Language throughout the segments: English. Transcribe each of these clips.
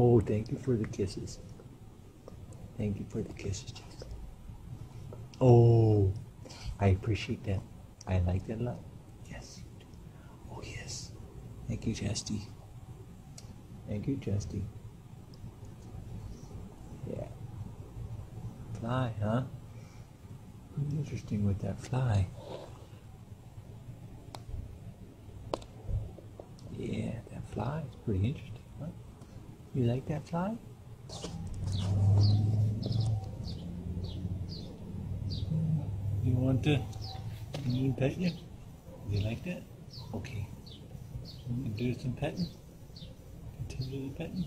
Oh, thank you for the kisses. Thank you for the kisses, Chesty. Oh, I appreciate that. I like that a lot. Yes. Oh, yes. Thank you, Chesty. Thank you, Chesty. Yeah. Fly, huh? Interesting with that fly. Yeah, that fly is pretty interesting. Huh? You like that fly? You want to? You pet you? You like that? Okay. You do some petting. Continue the petting.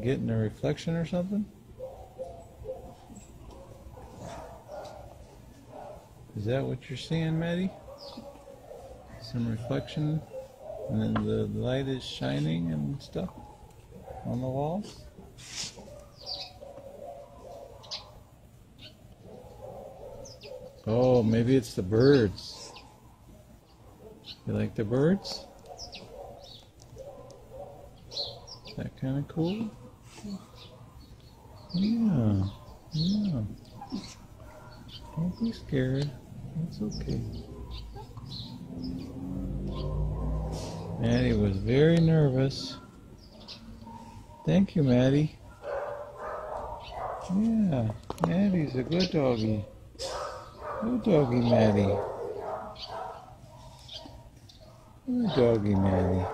getting a reflection or something? Is that what you're seeing, Maddie? Some reflection, and then the light is shining and stuff on the walls? Oh, maybe it's the birds. You like the birds? Is that kind of cool? Yeah, yeah. Don't be scared. It's okay. Maddie was very nervous. Thank you, Maddie. Yeah, Maddie's a good doggy. Good doggy, Maddie. Good doggy, Maddie.